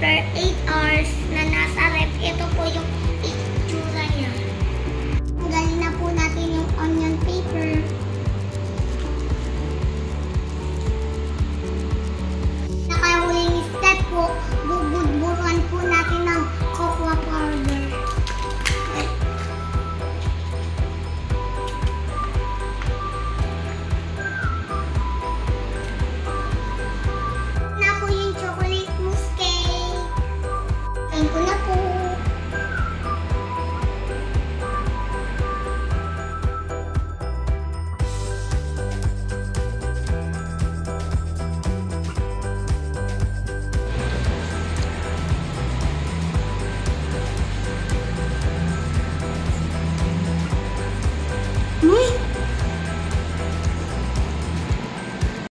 after 8 hours na nasa ref, ito po yung